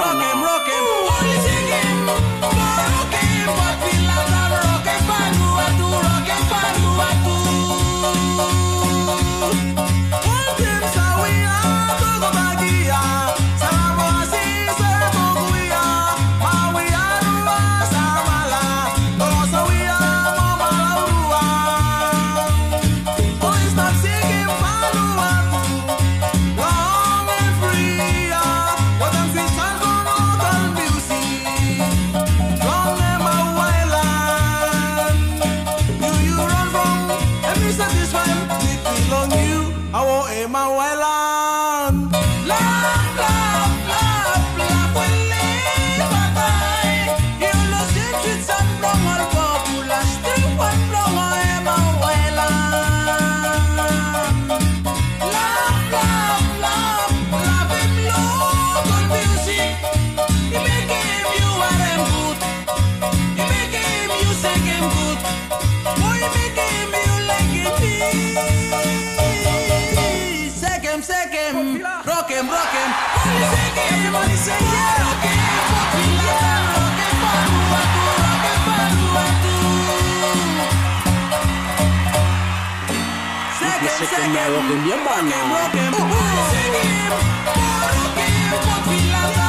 Rock him, rock him, rock. Only sing him. my way, rockin', rockin'. Everybody say yeah, everybody say yeah. Rockin', fucking yeah. Rockin', paru, paru, rockin', paru, paru. Second, second, rockin', yeah, man. Rockin', rockin'. Everybody say yeah, rockin', fucking yeah.